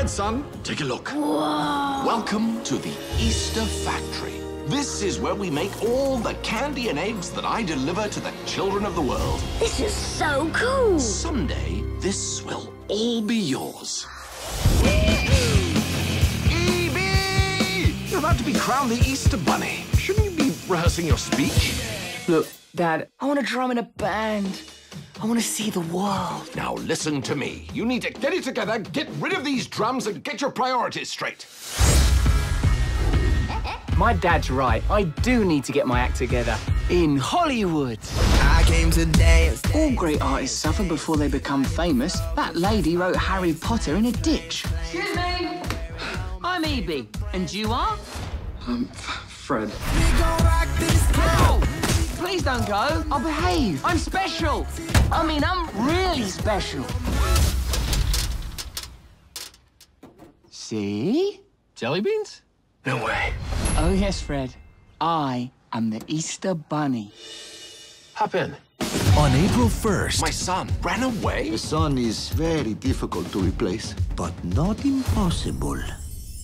ahead, son. Take a look. Whoa. Welcome to the Easter Factory. This is where we make all the candy and eggs that I deliver to the children of the world. This is so cool. Someday, this will all be yours. You're about to be crowned the Easter Bunny. Shouldn't you be rehearsing your speech? Look, Dad, I want to drum in a band. I want to see the world. Now listen to me. You need to get it together, get rid of these drums, and get your priorities straight. My dad's right. I do need to get my act together. In Hollywood. I came to dance. All great artists suffer before they become famous. That lady wrote Harry Potter in a ditch. Excuse me. I'm Evie. And you are? Um, Fred. Ow! Please don't go. I'll behave. I'm special. I mean, I'm really special. See? Jelly beans? No way. Oh, yes, Fred. I am the Easter Bunny. Hop in. On April 1st, My son ran away? The son is very difficult to replace, but not impossible.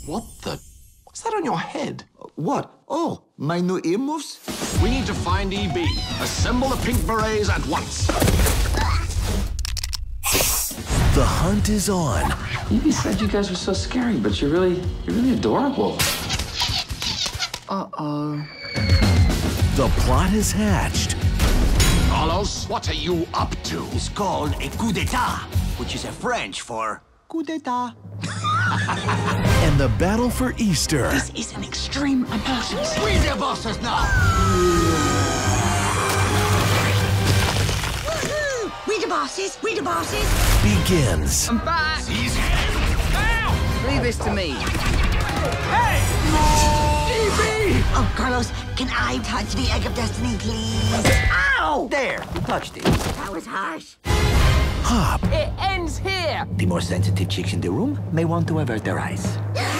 What the? What's that on your head? What? Oh, my new earmuffs? We need to find EB. Assemble the pink berets at once. the hunt is on. You said you guys were so scary, but you're really, you're really adorable. Uh-oh. The plot is hatched. Carlos, what are you up to? It's called a coup d'etat, which is a French for coup d'etat. And the battle for Easter This is an extreme emergency. We the bosses now. We the bosses. We the bosses. begins. I'm back. Leave this to me. Oh, Carlos, can I touch the egg of destiny, please? Ow! There, you touched it. That was harsh. Hop It ends here. The more sensitive chicks in the room may want to avert their eyes.